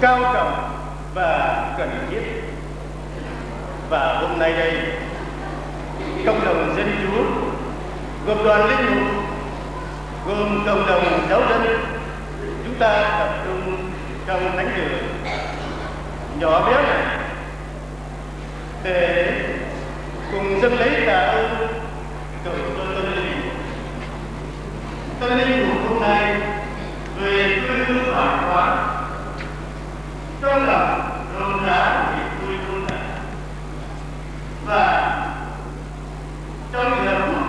cao trọng và cần thiết. Và hôm nay đây, cộng đồng dân chúa gồm đoàn linh mục gồm cộng đồng giáo dân, chúng ta tập trung trong thánh đường nhỏ bé này để cùng dân lấy tạ ơn cầu cho tâm linh. Tâm linh của hôm nay về quê hương bản trong lòng rộn rã vì vui vui này và trong giờ phút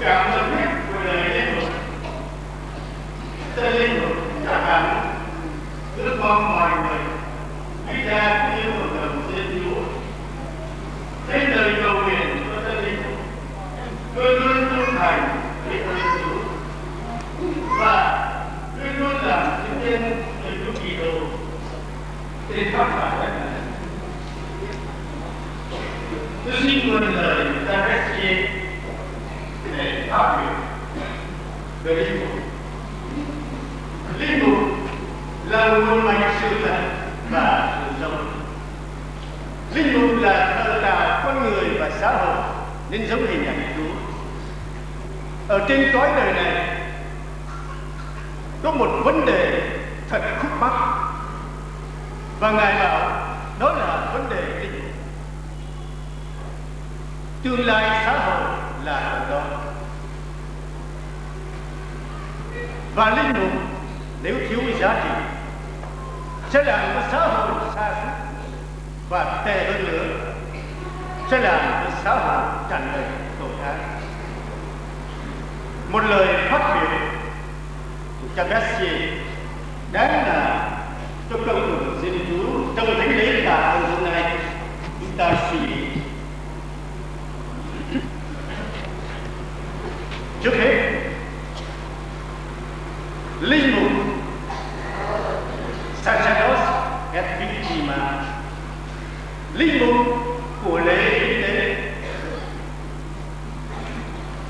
cảm ơn hết của đời lên một tên lên một chẳng hạn ước mong mọi người đi ra yêu một đồng dân chúa thấy lời cầu nguyện của tên linh mục luôn luôn trung thành với ơn chúa và luôn luôn làm chứng nhân về chúa kỳ đồ trên khắp cả đất này người xin lời ta rất chia để phát biểu về linh mục linh mục là nguồn mạch sự thật và sự sống linh mục là thờ cả con người và xã hội nên giống hình ảnh chúa ở trên cõi đời này có một vấn đề thật khúc mắc và ngài bảo đó là vấn đề linh mục tương lai xã hội là ở đó. Và linh mục nếu thiếu giá trị, sẽ làm cho xã hội xa suốt và tệ hơn nữa, sẽ làm cho xã hội tràn đầy tội ác. Một lời phát biểu của cha Bessie đáng là cho công đồng dân chúa trong thánh lễ tạ ơn hôm nay, chúng ta suy nghĩ. Trước hết linh mục. Sacerdos et victima linh mục của lễ hiến tế.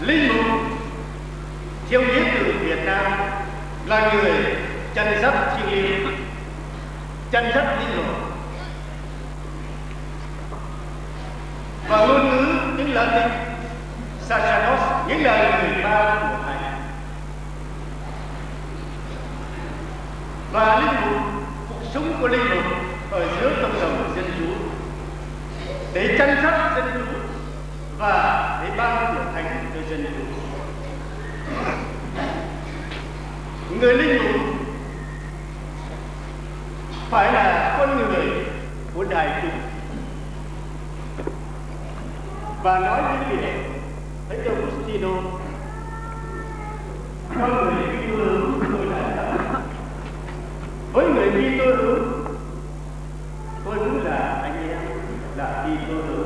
Linh mục, theo nghĩa từ Việt Nam, là người chân dắt thiêng liêng. Chân dắt linh hồn và ngôn ngữ tiếng Latin sacerdos những lời người ba của thầy và linh mục cuộc sống của linh mục ở giữa cộng đồng dân chúa. Để chăm sóc dân chúa và để ban của thành cho dân chúa. Người linh mục phải là con người của đại chúng và nói những điều Thánh Augustino con người Kitô hữu tôi là với người Kitô hữu. Tôi cũng là anh em là Kitô hữu.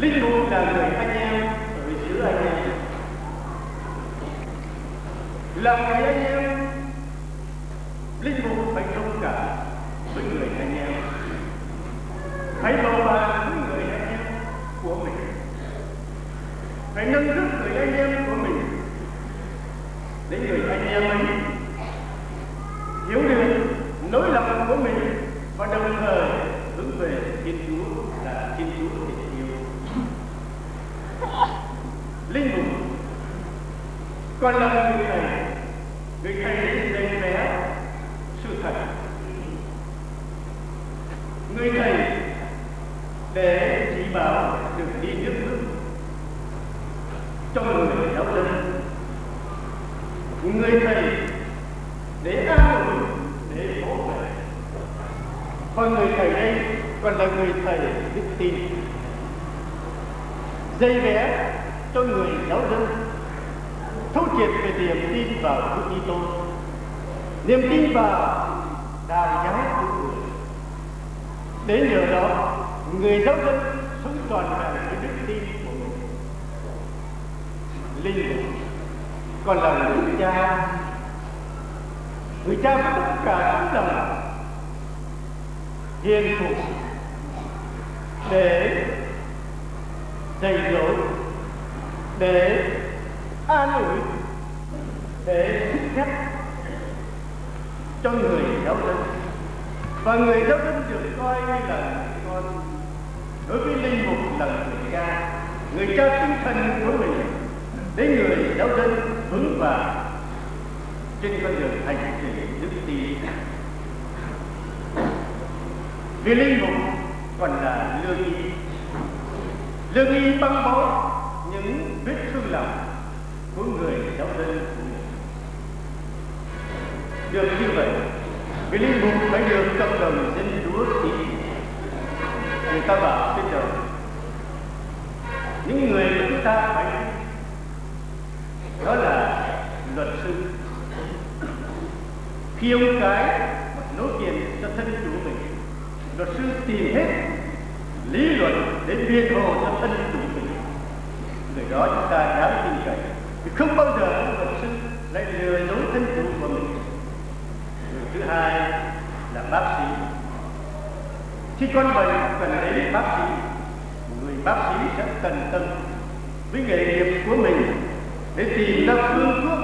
Linh mục là người anh em ở giữa anh em. Là người anh em nâng đỡ người anh em của mình để người anh em ấy hiểu được nỗi lòng của mình và đồng thời hướng về Thiên Chúa là Thiên Chúa tình yêu. Linh mục còn là người thầy, người thầy đến dạy bé sự thật. Người thầy để chỉ bảo được đi nước cho người giáo dân. Người thầy để an ủi, để hỗ trợ còn người thầy đây còn là người thầy đức tin. Dây vẽ cho người giáo dân. Thấu triệt về niềm tin vào Đức Kitô. Niềm tin vào đạo giáo của người. Để nhờ đó người giáo dân sống toàn vẹn với đức tin của mình linh mục còn là người cha. Người cha với tất cả những lòng hiền thục để dạy dỗ, để an ủi, để thúc thép cho người giáo dân và người giáo dân được coi như là người con đối với linh mục là người cha. Người cha tinh thần của mình để người giáo dân vững vàng trên con đường hành trì đức tin. Vì linh mục còn là lương y. Lương y băng bó những vết thương lòng của người giáo dân của mình. Được như vậy, vì linh mục phải được cộng đồng dân chúa tin người ta bảo trên đầu, những người mà chúng ta phải đó là luật sư. Khi ông cái nối tiền cho thân chủ mình. Luật sư tìm hết lý luận để biện hộ cho thân chủ mình. Người đó chúng ta đáng tin cậy. Vì không bao giờ ông luật sư lại lừa dối thân chủ của mình. Người thứ hai là bác sĩ. Khi con bệnh cần đến bác sĩ, người bác sĩ sẽ tận tâm với nghề nghiệp của mình để tìm ra phương thuốc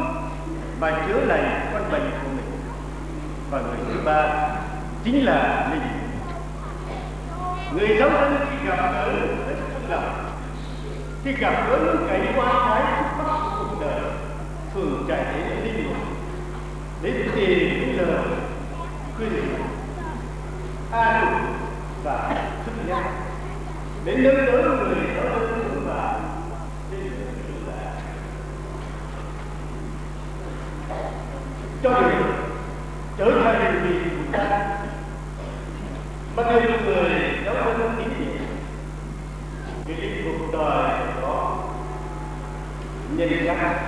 và chữa lành con bệnh của mình. Và người thứ ba chính là mình. Người giáo dân khi gặp gỡ rất phức tạp. Khi gặp gỡ những cảnh quan trái khúc mắc của cuộc đời, thường chạy đến linh mục để tìm những lời khuyên an ủi và thức nhắc. Để nâng đỡ người giáo dân vững vàng trên đường cứu nạn cho mình trở thành vị của ta mà người người giáo dân ý nghĩa vì lĩnh vực đời có nhân ra.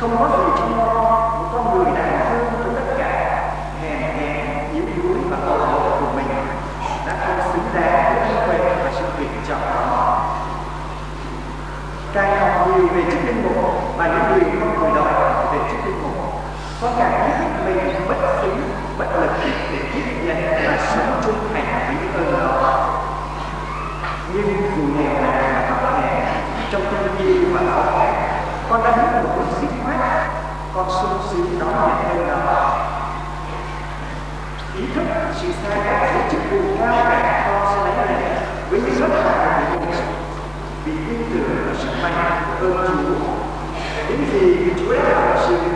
không có sự chăm lo của con người đàn dương trong tất cả. Hèn hèn, yếu đuối và tội lỗi của mình đã không xứng đáng với trí tuệ và sự viện trọng của họ. Càng học nhiều về chức linh mục và những người không người đòi về chức linh mục, có càng biết mình bất xứng, bất lực để tiếp nhận và sống chung con sung sướng đó nhận hơn đó ý thức chỉ sai có thể chức vụ cao con sẽ lấy lệ với những rất là vì tin tưởng sức mạnh ơn chúa. Những gì chúa đã làm sự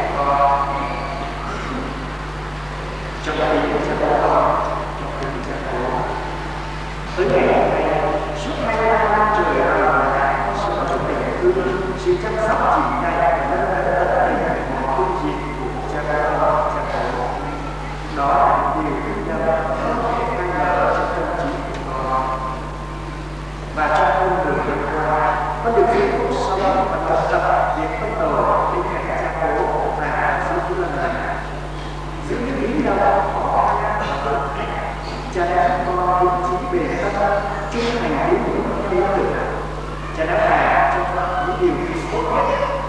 cho gia tới ngày hôm suốt hai năm trời là ngài có sự chuẩn bị thương sự chăm sóc chị này đến tận tình của phương diện của cha đó là điều kinh nhân không thể thay ngờ trong tâm và trong con đường con được phép sau đó và tập tập bắt đầu đến ngày cha cô và sự lần này tâm khó cha đã có ý chí thành đến những lý tưởng cha đã phải những điều kỳ tốt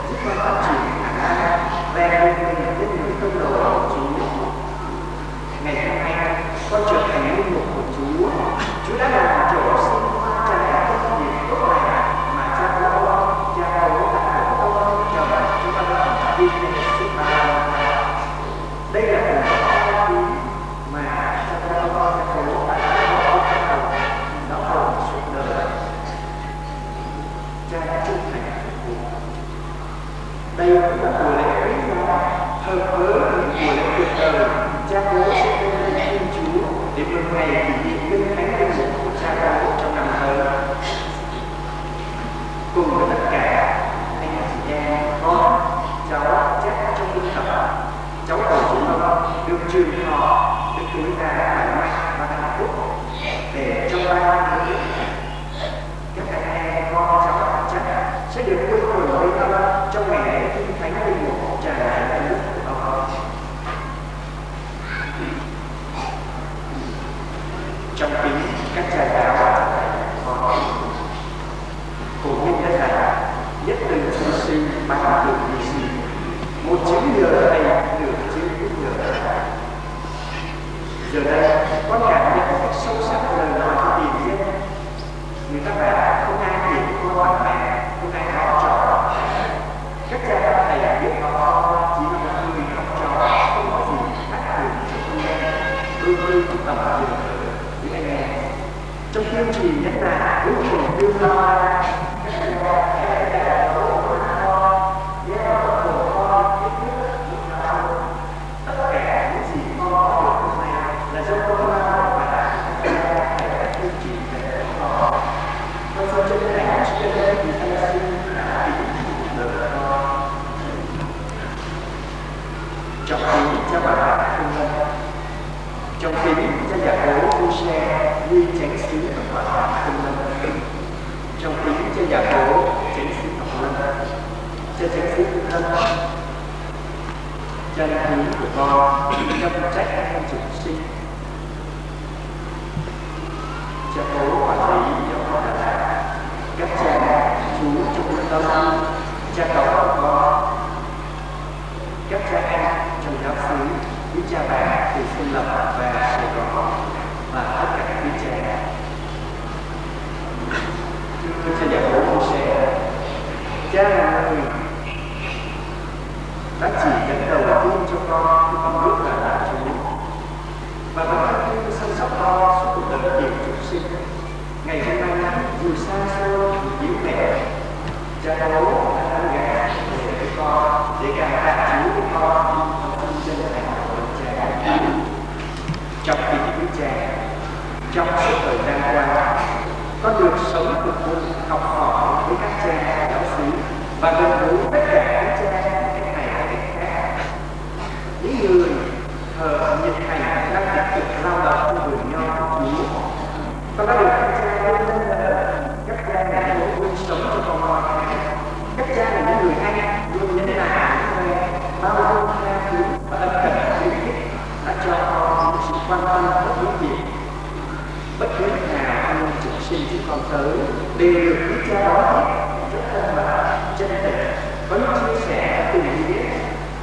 giúp con phát triển khả năng rèn những tông đồ của chúa. Ngày hôm nay, con trở thành linh mục của chúa. Chúa đã làm giờ đây, có cảm nhận một cách sâu sắc lời nói của tiền nhân người ta bảo không ai hiền không ai mẹ, không ai học trò các cha các thầy biết họ, chỉ là một người học trò, không có gì khác thường cho con em. Đôi tư tầm thường những anh em. Trong tuyên truyền nhất là đối cùng tương lai cho nhà của con cho trách các em chúng sinh. Cho cố quản lý cho con là các cha chú trong trung tâm cha cậu của con. Các cha em trong giáo xứ quý cha bà từ xuân lập và sài gòn và tất cả các quý cha thưa cha giảng bố của xe cha là người đã chỉ dẫn đầu tiên cho con khi con biết là là Chúa và vẫn khắc ghi săn sóc con suốt cuộc đời nhiều chúng sinh ngày hôm nay dù xa xôi yếu mẹ cha bố đã đang gà để con, để càng tạ chú với con con sinh thành của cha. Trong khi quý cha, trong suốt thời gian qua con được sống cùng vui học hỏi với các cha giáo xứ, và gần sinh chúng tới đều được quý cha đón tiếp rất thân mật chân tình vẫn chia sẻ tình nghĩa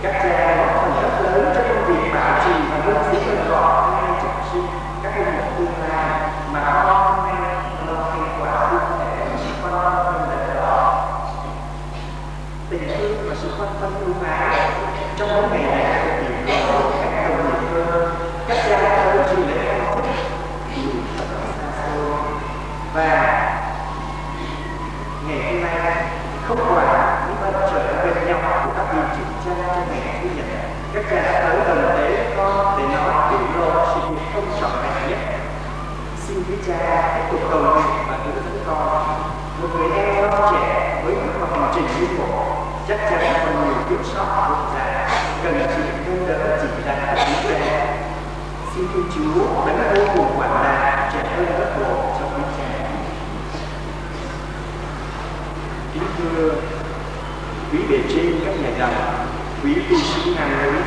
các cha góp phần rất lớn trong công việc bảo trì và nuôi dưỡng tên gọi ngay trực sinh các công việc tương lai mà con hôm lo thành quả cụ thể quan tâm hơn đời đó tình thương và sự quan tâm ưu ái trong mỗi ngày này của nhiều các đồng nghiệp hơn các cha tới dự lễ hạnh phúc dù thật xa xôi và ngày hôm nay không quản những ân trời bên nhau của các vị chủ cha trong ngày chủ nhật. Các cha đã tới gần tế con để nói biểu lộ sự việc không trọn vẹn nhất. Xin quý cha tiếp tục cầu nguyện và hướng dẫn con. Một người em non trẻ với những hành trình như bộ chắc chắn còn nhiều thiếu sót vượt già cần sự nâng đỡ chỉ đặt của quý cha. Xin thiên chúa đấng vô cùng quản đạt trẻ hơn bất bộ cho quý cha kính thưa quý bề trên các nhà đồng quý tu sĩ ngàn nữ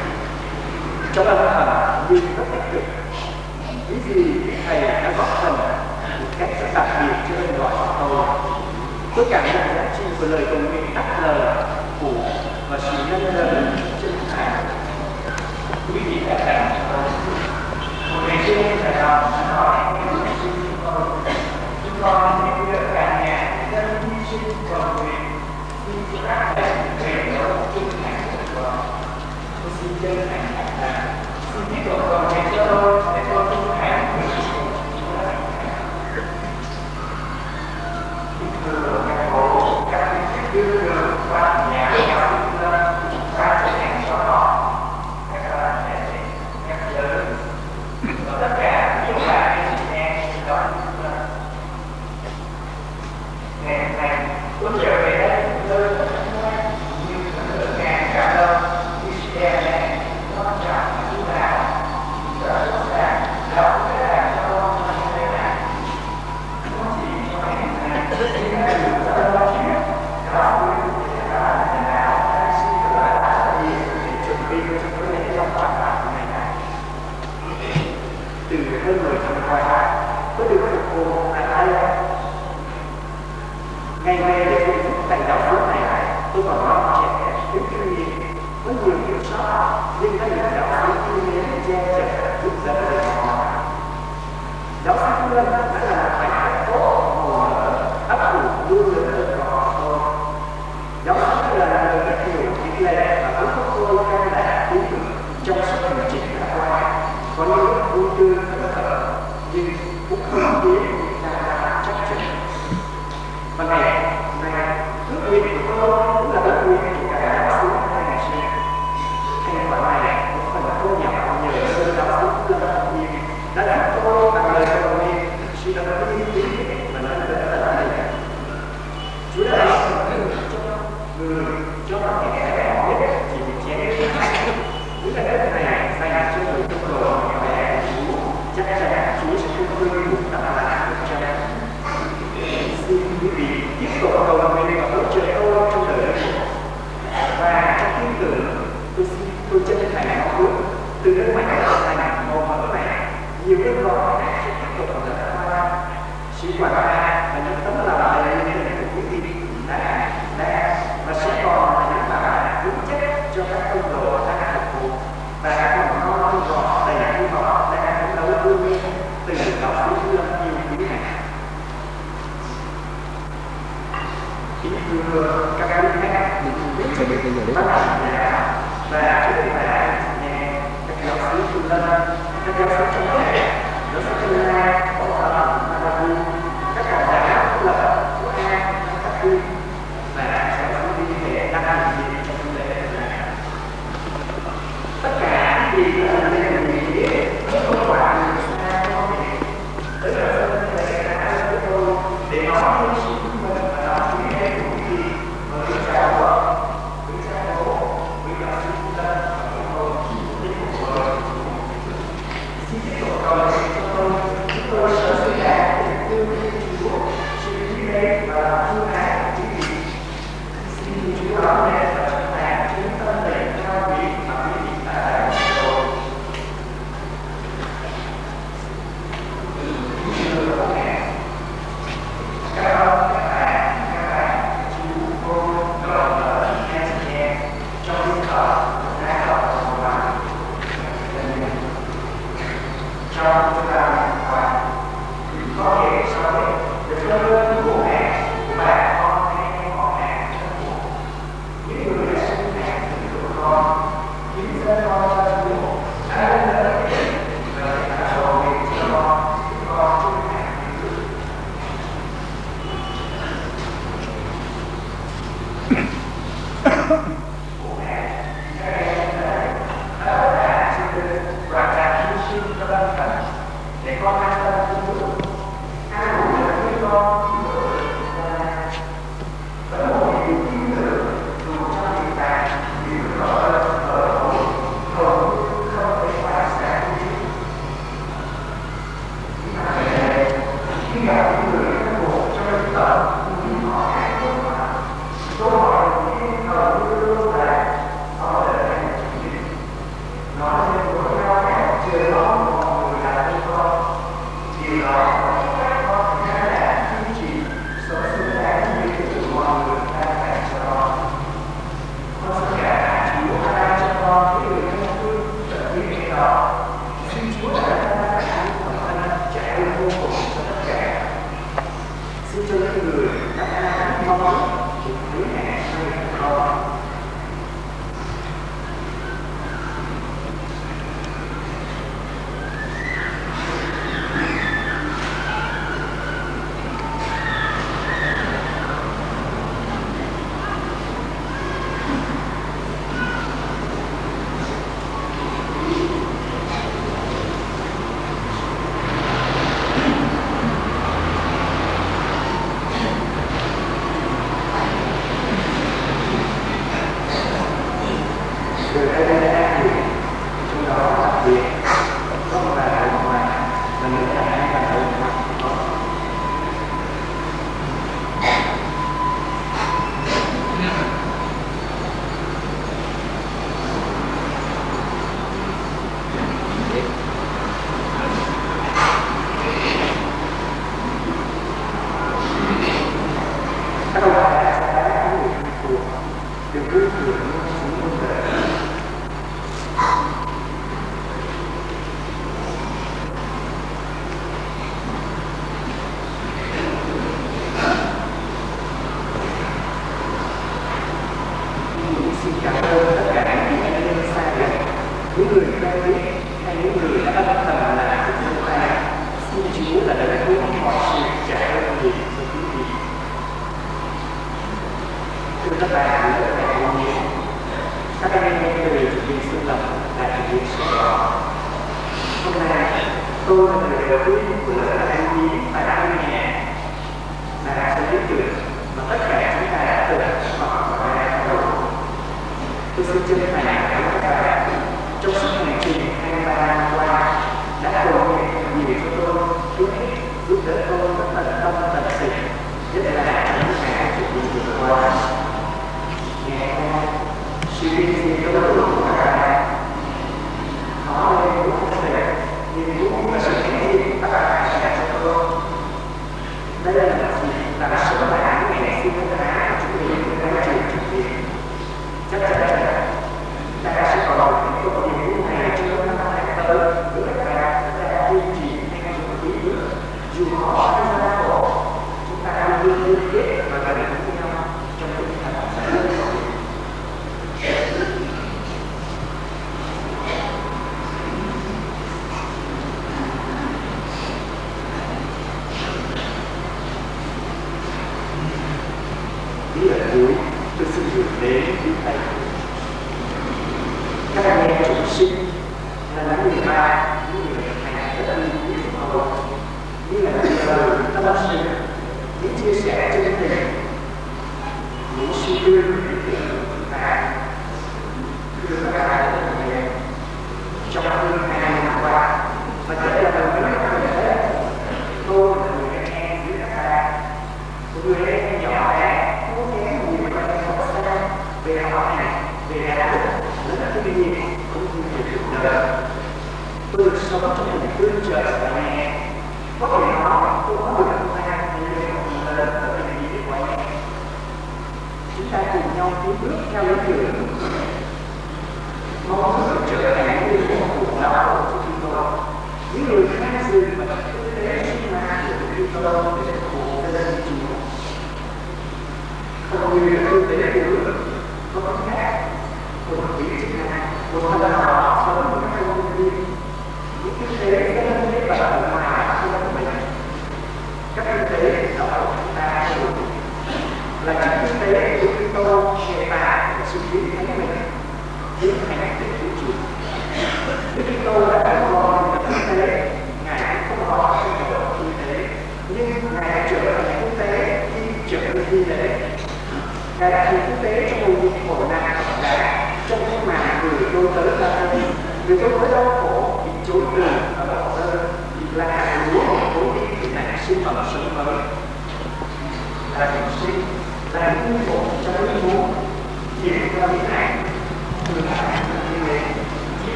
trong âm thầm nhưng rất tích cực quý gì thầy đã góp phần một cách rất đặc biệt cho ơn gọi của tôi tôi cảm nhận giá trị của lời cầu nguyện đắp lời phủ và sự nhân lời chân thành quý vị đã cảm một ngày trên thầy đồng đã hỏi chúng con những việc cả nhà dân hy sinh cầu nguyện xin chúc các thầy về đó trung thành của con tôi xin chân thành cảm tạ xin biết rồi con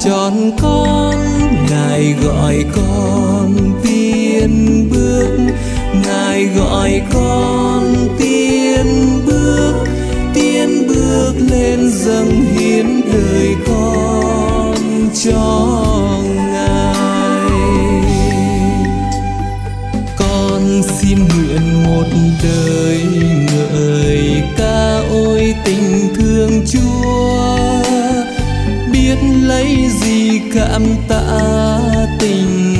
chọn con, Ngài gọi con tiên bước. Ngài gọi con tiên bước Tiên bước lên dâng hiến đời con cho Ngài. Con xin nguyện một đời cảm tạ tình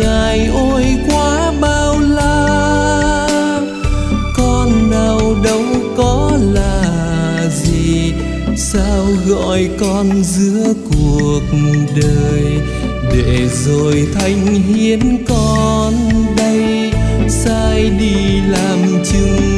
Ngài ôi quá bao la. Con nào đâu có là gì, sao gọi con giữa cuộc đời? Để rồi thanh hiến con đây, sai đi làm chứng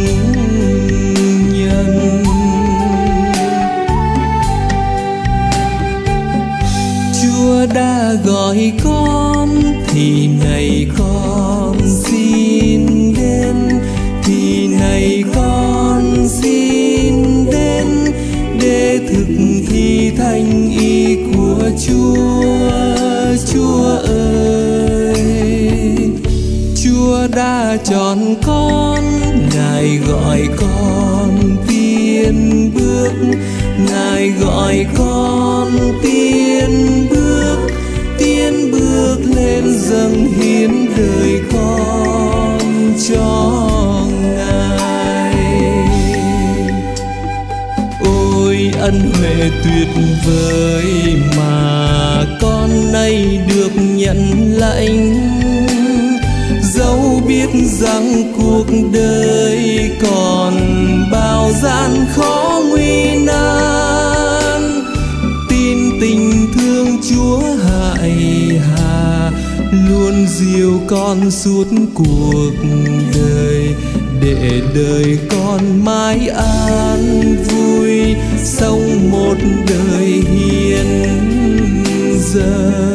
Chúa đã gọi con thì này con xin đến, thì này con xin đến để thực thi thành ý của Chúa. Chúa ơi, Chúa đã chọn con, Ngài gọi con tiên bước. Ngài gọi con tiên bước bước dâng hiến đời con cho Ngài. Ôi ân huệ tuyệt vời mà con nay được nhận lãnh. Dẫu biết rằng cuộc đời còn bao gian khó nguy nan luôn dìu con suốt cuộc đời, để đời con mãi an vui, sống một đời hiền giờ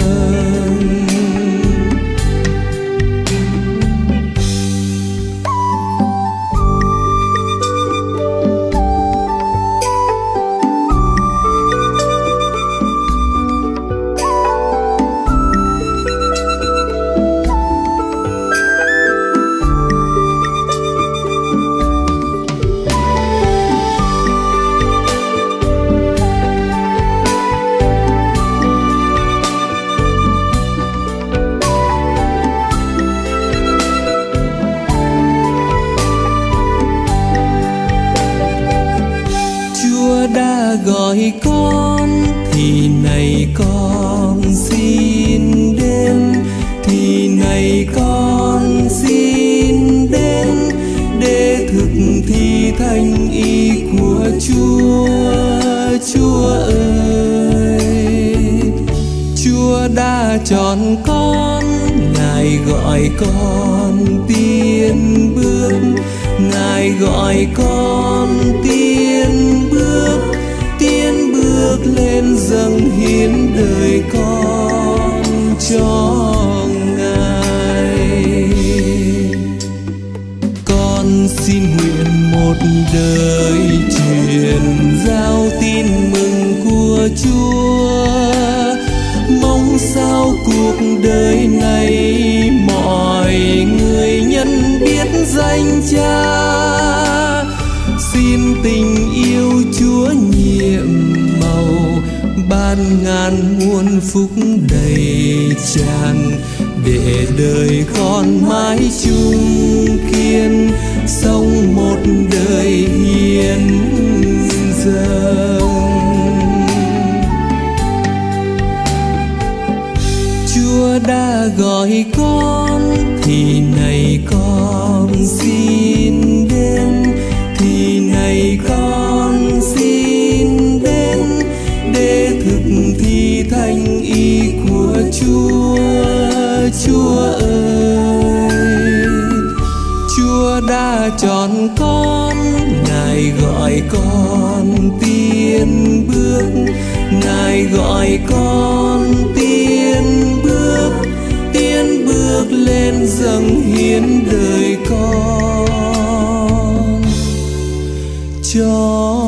con tiên bước, Ngài gọi con tiên bước Tiên bước lên dâng hiến đời con cho Ngài. Con xin nguyện một đời truyền giao tin mừng của Chúa. Mong sao cuộc đời Cha. Xin tình yêu Chúa nhiệm màu, ban ngàn muôn phúc đầy tràn. Để đời con mãi chung kiên, sống một đời hiền dâng. Chúa đã gọi con thì này con. Chúa ơi, Chúa đã chọn con, Ngài gọi con tiên bước. Ngài gọi con tiên bước Tiên bước lên dâng hiến đời con. Cho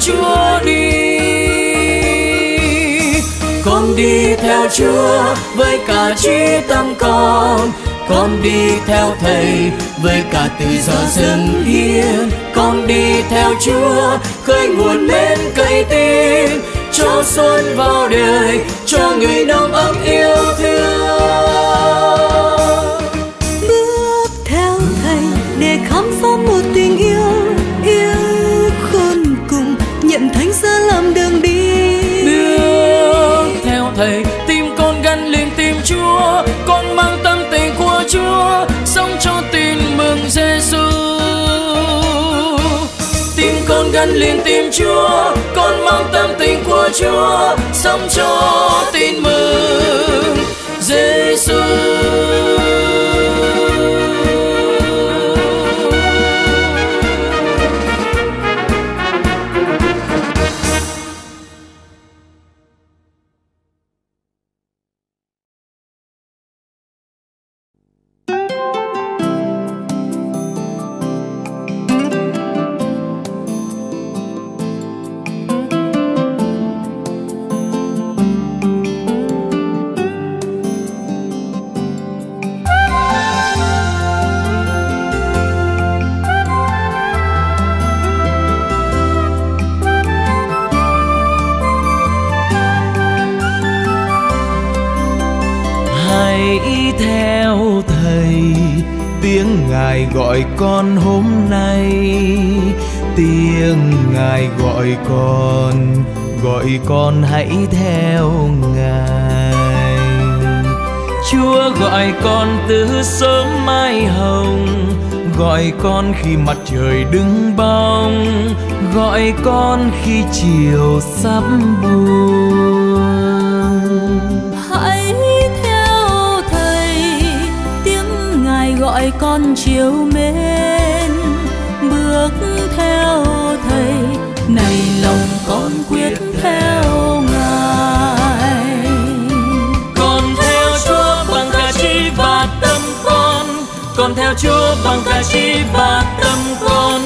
chúa đi. Con đi theo chúa với cả trí tâm con. Con đi theo thầy với cả tự do dâng hiến. Con đi theo chúa khơi nguồn lên cây tin, cho xuân vào đời cho người nông ấm yêu thương. Liền tìm chúa con mang tâm tình của chúa sống cho tin mừng. Giêsu hãy theo ngài. Chúa gọi con từ sớm mai hồng, gọi con khi mặt trời đứng bóng, gọi con khi chiều sắp buông. Hãy theo thầy, tiếng ngài gọi con chiều mến. Bước theo thầy, này lòng con quyết con theo chúa bằng cả trí và tâm con.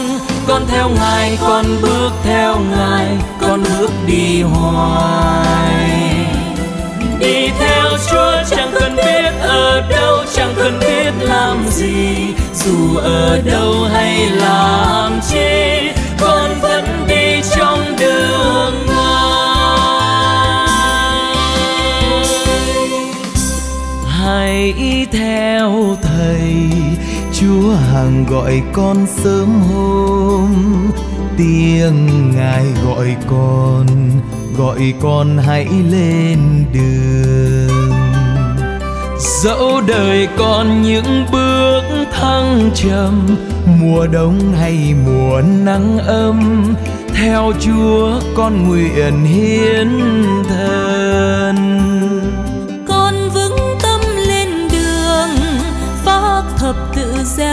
Con theo ngài, con bước theo ngài, con bước đi hoài. Đi theo chúa chẳng cần biết ở đâu, chẳng cần biết làm gì, dù ở đâu hay làm chi. Hãy theo thầy, chúa hàng gọi con sớm hôm. Tiếng ngài gọi con gọi con hãy lên đường. Dẫu đời con những bước thăng trầm, mùa đông hay mùa nắng ấm, theo chúa con nguyện hiến thân.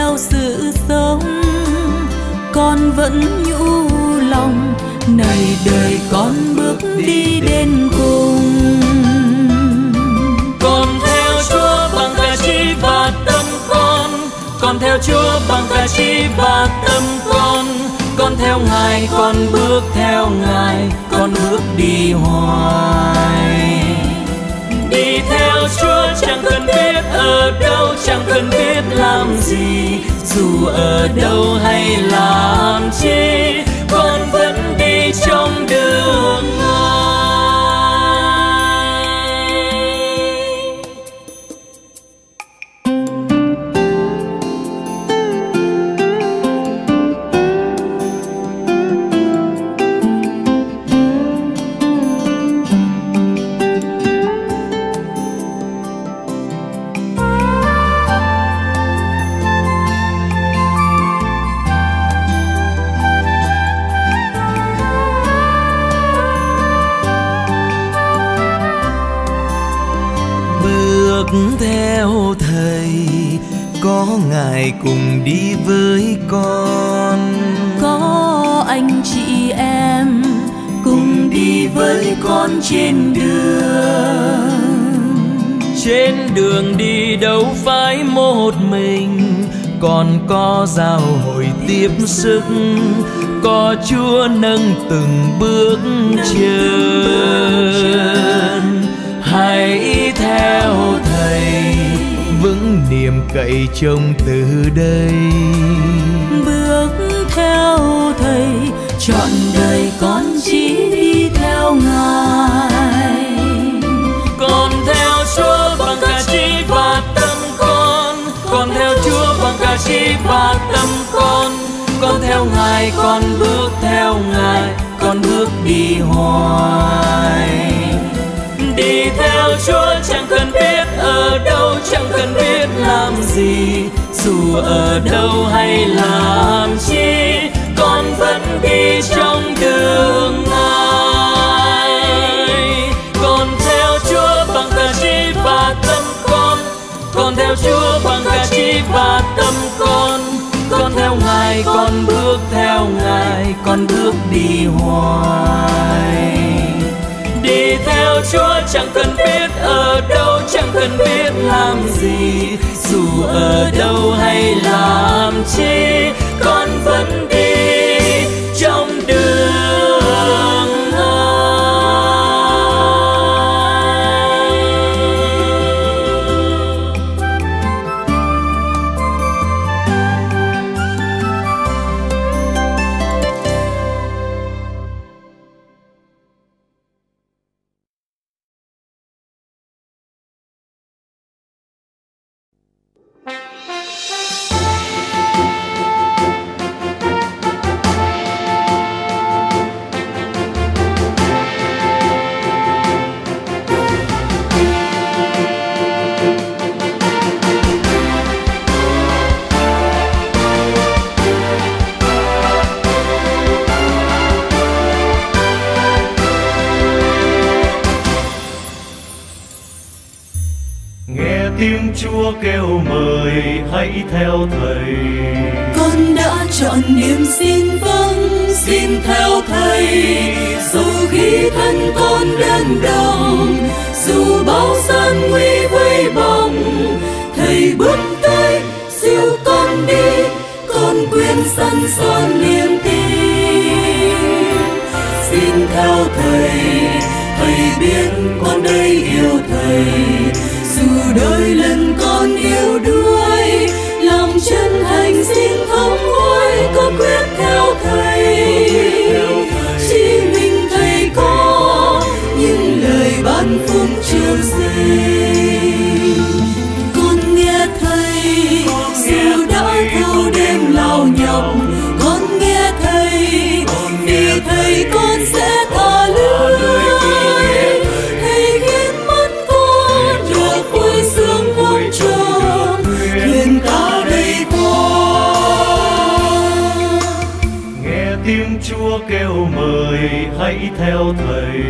Theo sự sống, con vẫn nhũ lòng, này đời con bước đi đến cùng. Con theo chúa bằng cả trí và tâm con. Con theo chúa bằng cả trí và tâm con. Con theo ngài, con bước theo ngài, con bước đi hoài chúa chẳng cần biết ở đâu, chẳng cần biết làm gì, dù ở đâu hay làm chi. Tiếp sức, có chúa nâng từng bước chân. Hãy theo thầy, vững niềm cậy trông từ đây. Theo ngài, con bước theo ngài, con bước đi hoài. Đi theo chúa chẳng cần biết ở đâu, chẳng cần biết làm gì, dù ở đâu hay làm chi, con vẫn đi trong đường ngài. Con theo chúa bằng cả trí và tâm con con theo chúa bằng cả trí và tâm con. Con theo ngài, con bước con bước đi hoài. Đi theo chúa chẳng cần biết ở đâu, chẳng cần biết làm gì. Dù ở đâu hay làm chi hãy theo thầy.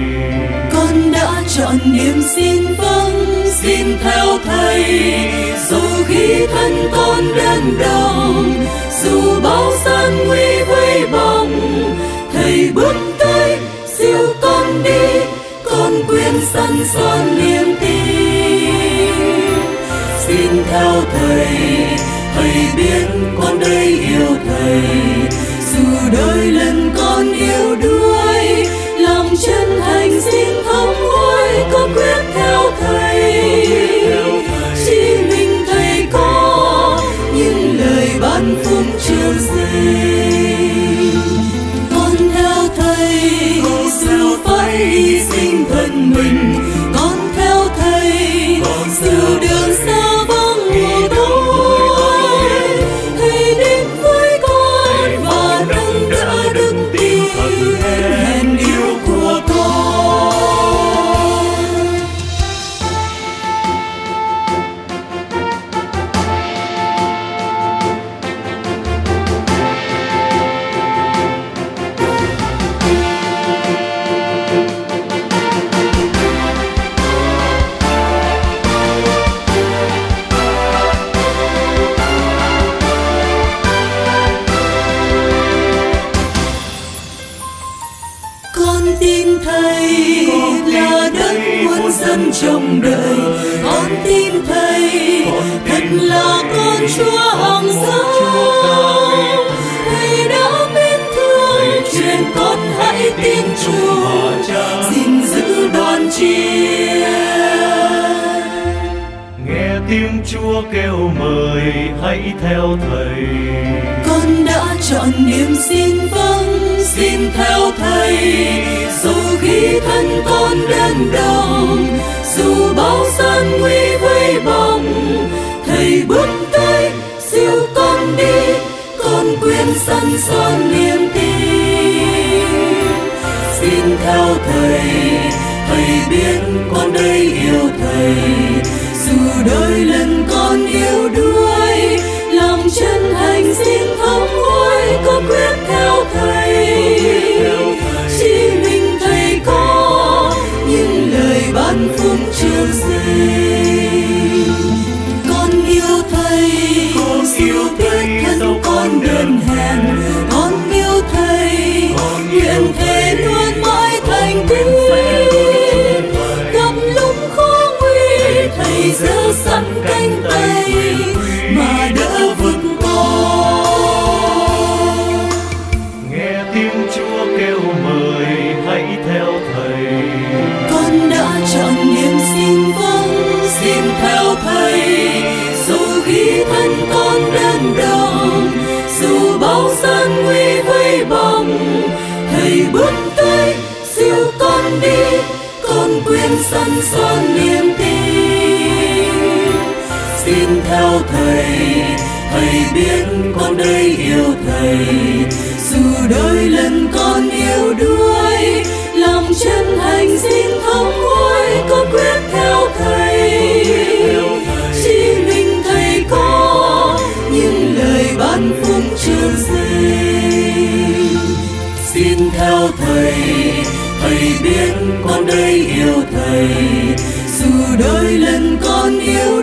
Con đã chọn niềm xin vâng xin theo thầy. Dù khi thân con đơn đồng, dù bao gian nguy vây bóng, thầy bước tới, siêu con đi, con quyền sẵn son niềm tin. Xin theo thầy thầy biết con đây yêu thầy. Dù đời lần con quyết theo thầy. tin theo thầy. Thầy biết con đây yêu thầy. Dù đời lần con yêu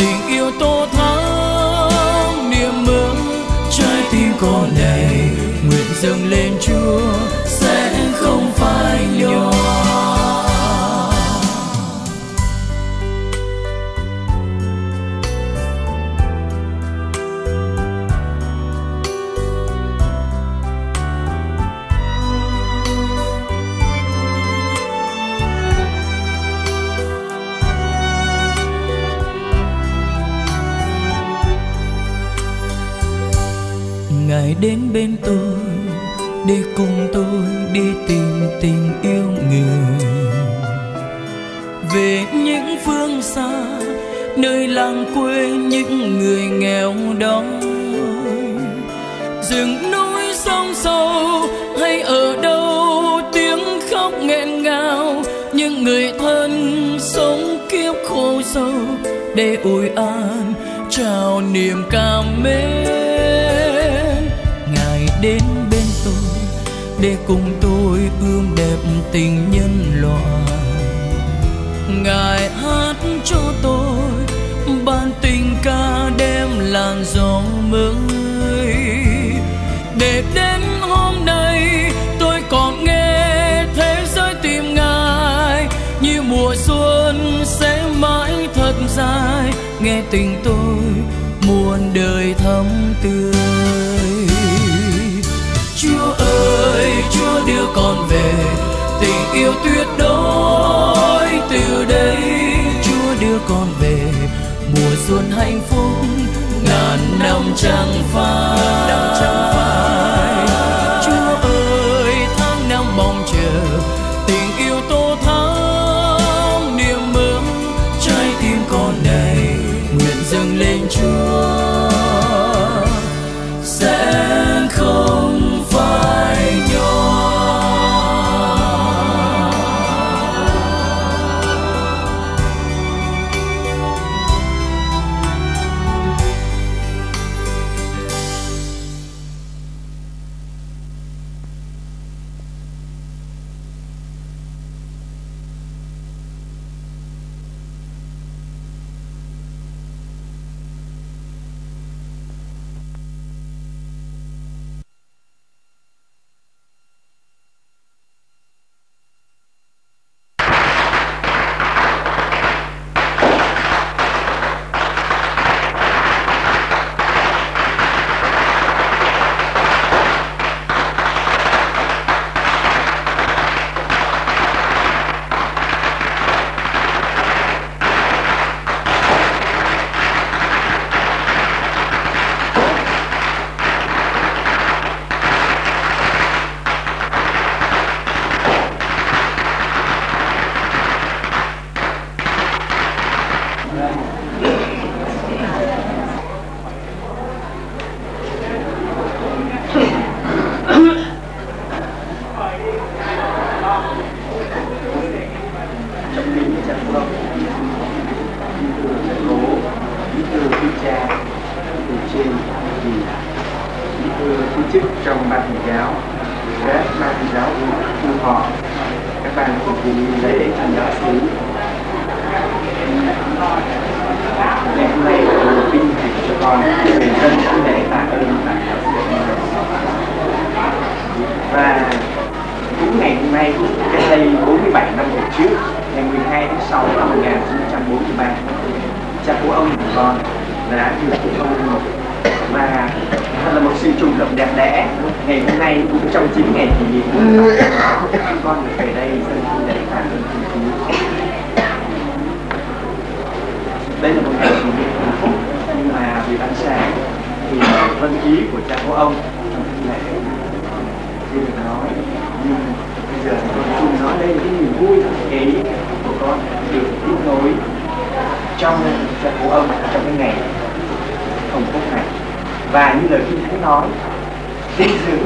tình yêu tô thắm niềm mơ trái tim con này nguyện dâng lên chúa. đến bên tôi. yêu tuyệt đối. Từ đây chúa đưa con về, mùa xuân hạnh phúc, ngàn năm trăng phai. cha của ông của con đã dự của ông một và thật là một sự trùng hợp đẹp đẽ. Ngày hôm nay cũng trong 9 ngày kỷ niệm con được về đây dân khu lễ và dân khu đây là một ngày kỷ niệm hạnh phúc nhưng mà vì ban sáng thì vân ý của cha của ông trong cái lễ chưa được nói. Nhưng bây giờ con chung nói đây là cái niềm vui thật ấy của con được tiếp nối trong cho của ông, trong cái ngày hồng phúc này. Và như lời kinh thánh nói vinh dự.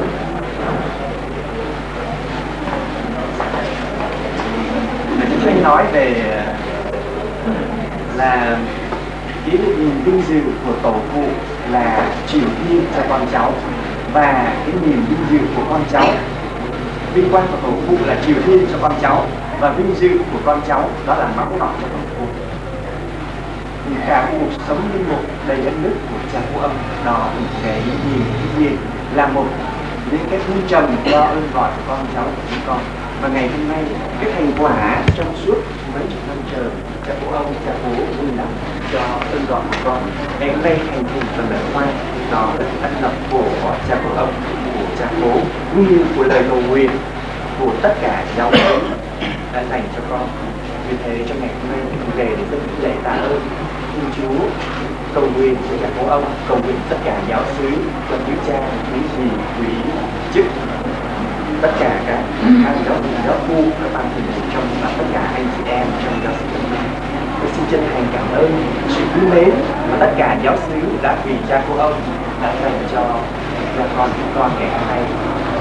Mà chúng tôi nói về, là cái niềm vinh dự của tổ phụ là chỉ thiên cho con cháu và cái niềm vinh dự của con cháu. Vinh quang của tổ phụ là chiều thiên cho con cháu và vinh dự của con cháu đó là máu đỏ cho tổ phụ thì cả cuộc sống linh mục đầy ân đức của cha của ông đó là cái nhìn cái gì là một những cái thu trầm do ơn gọi của con cháu của chúng con. Và ngày hôm nay, cái thành quả trong suốt mấy chục năm trời cha của ông cha bố vui lắm cho ơn gọi của con, ngày hôm nay thành hình phần lễ hoa, đó là ân lập của cha của ông của cha bố cũng như của lời cầu nguyện của tất cả giáo phận đã dành cho con. Vì thế, trong ngày hôm nay mình về để rất lễ tạ ơn. Thiên Chúa, cầu nguyện cho cả bố ông, cầu nguyện tất cả giáo xứ và quý cha, quý gì quý chức, tất cả các các giáo giáo phu các ban thường vụ trong và tất cả anh chị em trong giáo xứ tôi xin chân thành cảm ơn sự quý mến mà tất cả giáo xứ đã vì cha của ông đã dành cho cho con chúng con ngày hôm nay.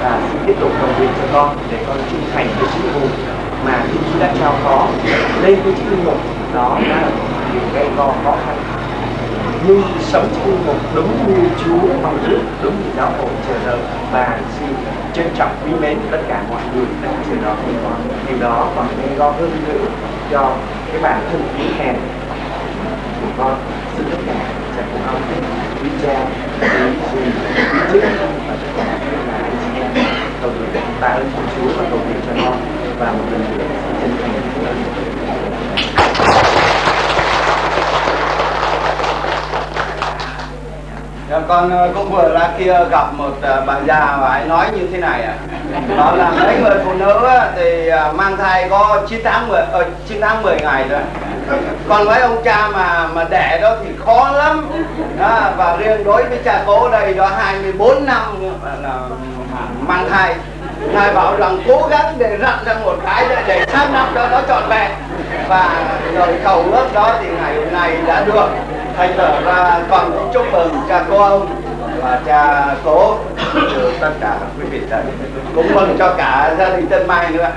Và xin tiếp tục cầu nguyện cho con để con trung thành với sứ vụ mà Thiên Chúa đã trao phó. Lên với chữ linh mục đó là điều gây go khó khăn. Nhưng sống chung một đúng như Chúa mong ước, đúng như giáo hội chờ đợi và xin trân trọng quý mến tất cả mọi người đang chờ đợi của con. Điều đó còn gây go hơn nữa cho cái bản thân quý hèn của con xin tất cả sẽ cùng ông quý cha, quý dì quý chức và tất cả các là anh chị em cầu nguyện tạ ơn của Chúa và cầu nguyện cho con. Và một lần nữa, xin chân thành Dạ, con ờ, cũng vừa ra kia gặp một ờ, bà già và ấy nói như thế này ạ. Đó là mấy người phụ nữ thì ờ, mang thai có 9 tháng 10 ờ, 9 tháng 10 ngày rồi. còn với ông cha mà mà đẻ đó thì khó lắm. Đó, và riêng đối với cha cố đây đó 24 năm là mang thai. Ngài bảo rằng cố gắng để rặn ra một cái để, để sang năm đó nó trọn vẹn. Và rồi cầu ước đó thì ngày hôm nay đã được thay thở ra toàn cũng chúc mừng cha cô ông và cha cố được tất cả quý vị thầy cũng mừng cho cả gia đình Tân Mai nữa.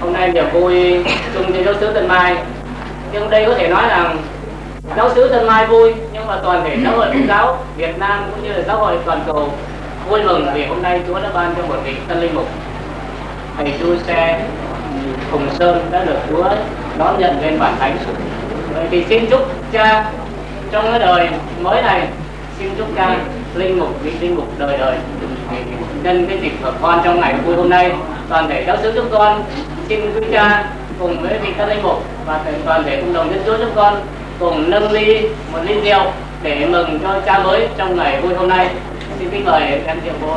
Hôm nay niềm vui chung cho giáo sứ Tân Mai. Nhưng đây có thể nói rằng giáo sứ Tân Mai vui, nhưng mà toàn thể giáo hội Công giáo Việt Nam cũng như là giáo hội toàn cầu vui mừng vì hôm nay Chúa đã ban cho một vị tân linh mục thầy đua Xe Hùng Sơn đã được Chúa đón nhận lên bản thánh. Vậy thì xin chúc cha trong cái đời mới này, xin chúc cha linh mục, vị linh mục đời đời. Nhân cái dịp của con trong ngày vui hôm nay, toàn thể giáo sứ chúng con xin quý cha cùng với vị các linh mục và toàn thể cộng đồng dân chúa chúng con cùng nâng ly một ly rượu để mừng cho cha mới trong ngày vui hôm nay. Xin kính mời em rượu cô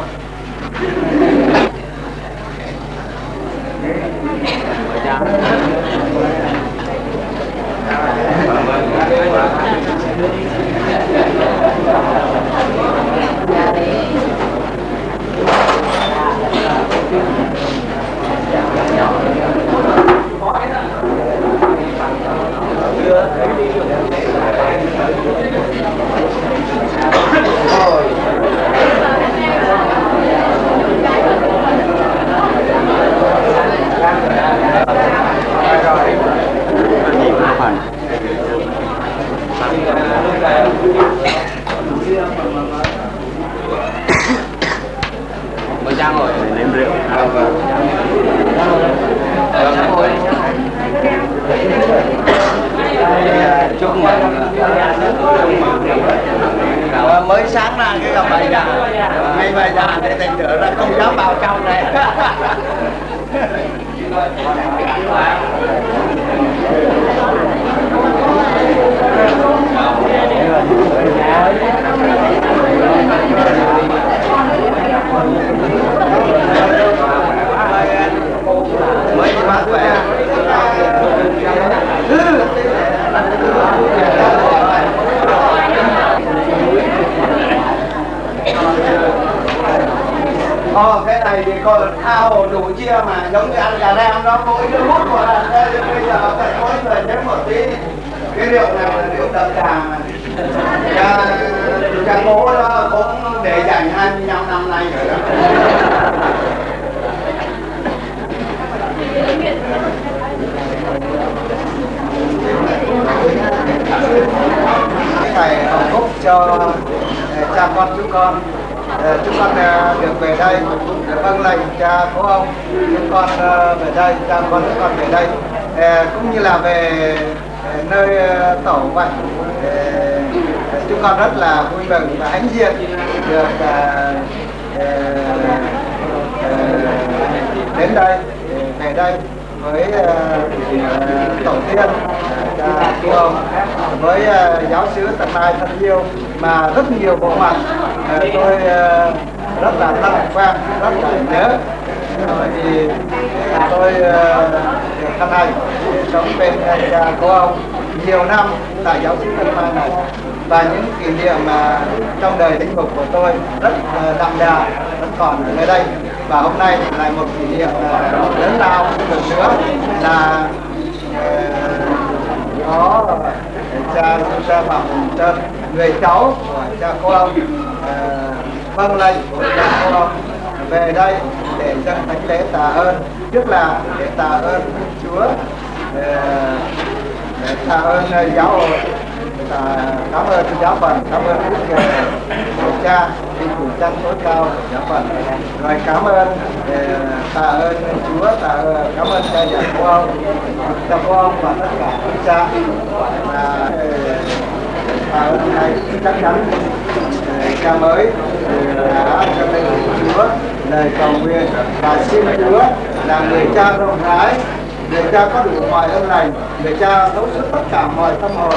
người cha có đủ mọi ơn lành người cha thấu suốt tất cả mọi tâm hồn.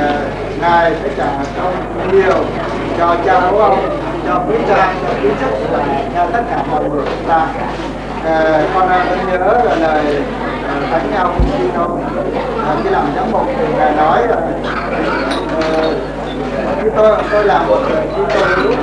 Ờ, ngài sẽ trả công nhiều cho cha đúng ông, cho quý cha cho quý chức và cho tất cả mọi người chúng ta. À, con vẫn nhớ là lời ờ, thánh nhau cũng khi đâu khi làm giám mục thì ngài nói là uh, tôi tôi làm một người chúng tôi